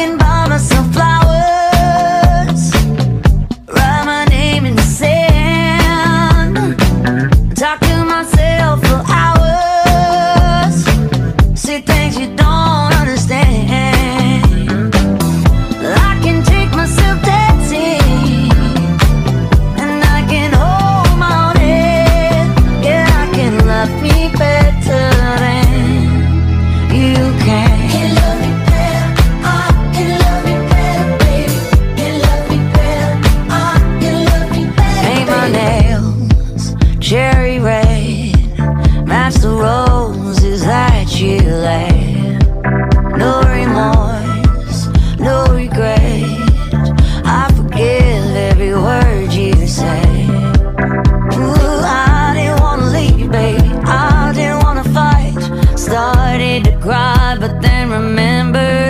And buy myself flowers cried, but then remembered.